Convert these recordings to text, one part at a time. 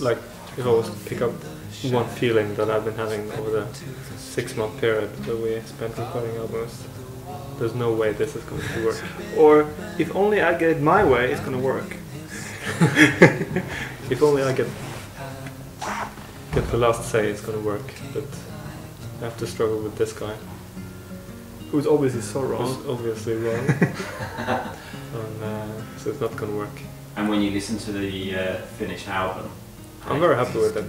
like if I was to pick up one feeling that I've been having over the six month period that we spent recording albums. There's no way this is going to work. Or if only I get it my way, it's gonna work. If only I get get the last say it's gonna work, but I have to struggle with this guy. Who's obviously so wrong. Who's wrong. obviously wrong. and, uh, so it's not gonna work. And when you listen to the uh, finished album, I'm very happy with it.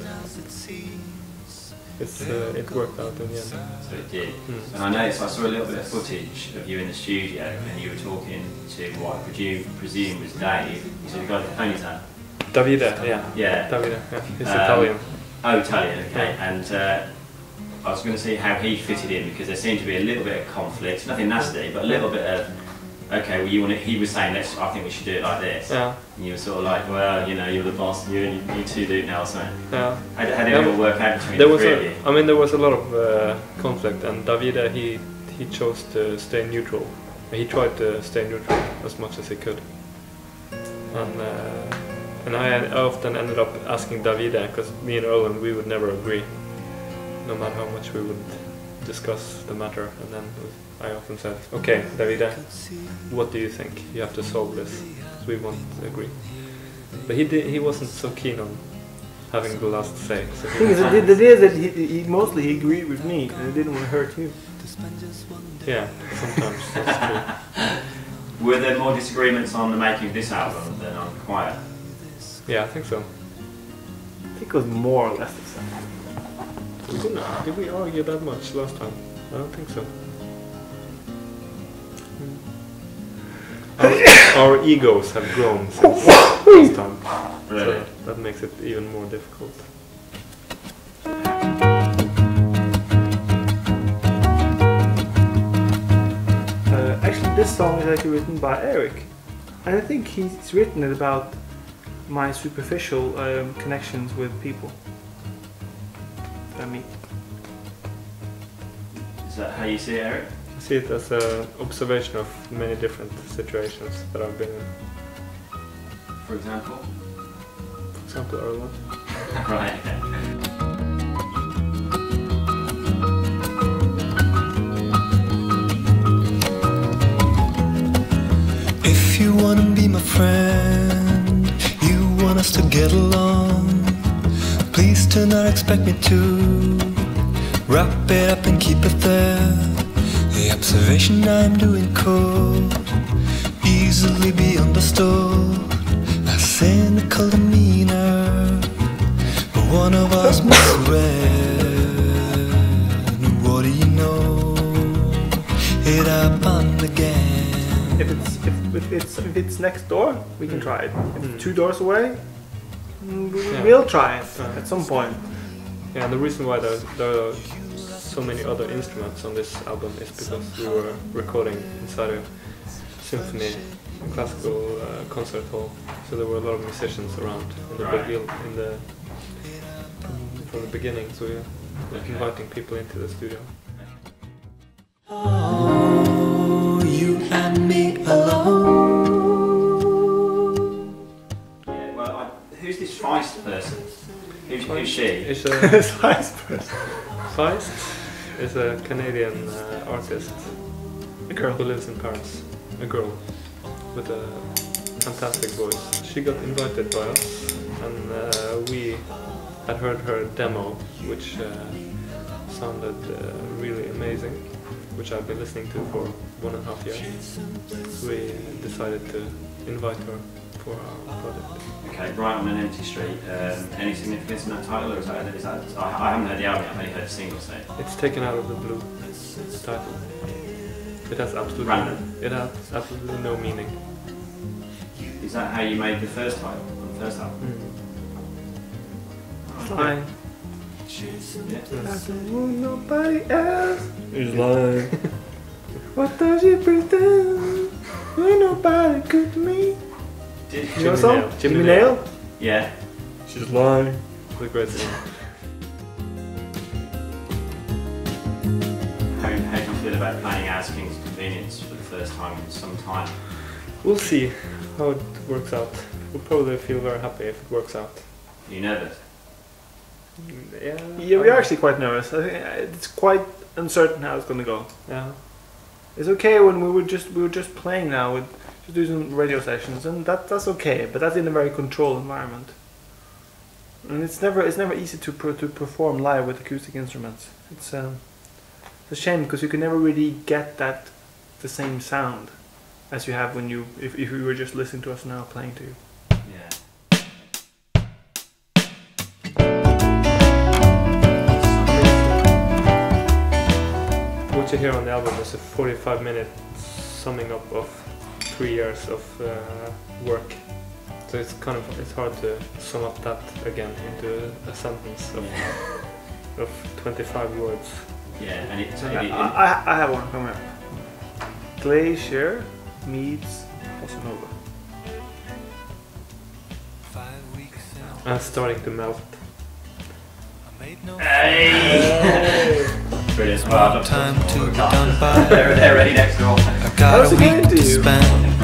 It's uh, it worked out in the end. So it did. Mm. And I noticed I saw a little bit of footage of you in the studio and you were talking to what I presume, presume was Dave. You said the guy with the ponytail. Davide, yeah. Yeah. Davide, yeah. He's Um, Italian. Oh, Italian, okay. Yeah. And uh, I was going to see how he fitted in because there seemed to be a little bit of conflict, nothing nasty, but a little bit of, okay, well, you want to, he was saying, Let's, I think we should do it like this. Yeah, And you were sort of like, well, you know, you're the boss, you, you two do it now so. yeah. How, how did Yeah, it all work out between There the was three of you? a, I mean, there was a lot of uh, conflict, and Davide he he chose to stay neutral. He tried to stay neutral as much as he could, and uh, and I, I often ended up asking Davide because me and Erlend we would never agree, no matter how much we would discuss the matter, and then I often said, okay, Davide, what do you think? You have to solve this, 'cause we won't agree. But he did, he wasn't so keen on having the last say. So The thing is, the, the thing is that he, he mostly he agreed with me and he didn't want to hurt you. Yeah, sometimes that's true. Were there more disagreements on the making of this album than on Quiet? Yeah, I think so. I think it was more or less the same. We didn't, did we argue that much last time? I don't think so. Our, our egos have grown since last time, Really? so that makes it even more difficult. Uh, actually, this song is actually written by Eirik, and I think he's written it about my superficial um, connections with people that I meet. Is that how you see it, Eirik? I see it as an observation of many different situations that I've been in. For example? For example, Erlend. right. If you wanna be my friend, you want us to get along. Please do not expect me to wrap it up and keep it there. The observation I'm doing could easily be understood. A cynical demeanor, but one of us must read. What do you know? It happened again. If it's if, if it's if it's next door, we can try it. If two doors away, Yeah. will try it Yeah. at some point. Yeah, and the reason why there, there are so many other instruments on this album is because we were recording inside a symphony, a classical uh, concert hall. So there were a lot of musicians around in the Right. begin, in the from the beginning. So we were Okay. inviting people into the studio. Who's, who's she? It's a Slice person. Feist is a Canadian uh, artist, a girl who lives in Paris, a girl with a fantastic voice. She got invited by us, and uh, we had heard her demo, which uh, sounded uh, really amazing, which I've been listening to for one and a half years. We decided to invite her for our project. Okay, Riot on an Empty Street. Um, any significance in that title, or is that, is that I, I haven't heard the album, I've only heard the single, so. It's taken out of the blue, the title. It has absolutely Random. It has absolutely no meaning. Is that how you made the first title, on the first album? Fine. Yeah. I don't nobody else. It's like What does she pretend? Ain't nobody good to me. Did, You know Jimmy the song? Nail. Jimmy Jimmy Nail? yeah. she's lying. It's a great song. How, how do you feel about playing as King's Convenience for the first time in some time? We'll see how it works out. We'll probably feel very happy if it works out. Are you nervous? Yeah. Yeah, we are actually quite nervous. I think uh, it's quite uncertain how it's going to go. Yeah. It's okay when we were just we were just playing now with just doing some radio sessions, and that that's okay. But that's in a very controlled environment, and it's never it's never easy to to perform live with acoustic instruments. It's um, it's a shame because you can never really get that the same sound as you have when you if if you were just listening to us now playing to you. What you hear on the album is a 45 minute summing up of three years of uh, work. So it's kind of it's hard to sum up that again into a sentence of, Yeah. of 25 words. Yeah, and it, I, it, it, I, I have one coming up. Glacier meets Bossa Nova. Five weeks in, And starting to melt. I made no Hey! Brilliant. Well, problem. Time to be done by. they're, they're right next door. I got How's a week to to spend.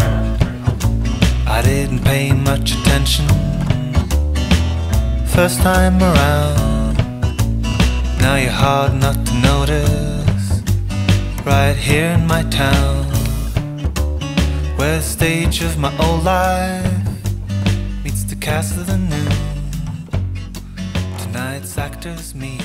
I didn't pay much attention first time around. Now you're hard not to notice. Right here in my town, where the stage of my old life meets the cast of the new. Tonight's actors meet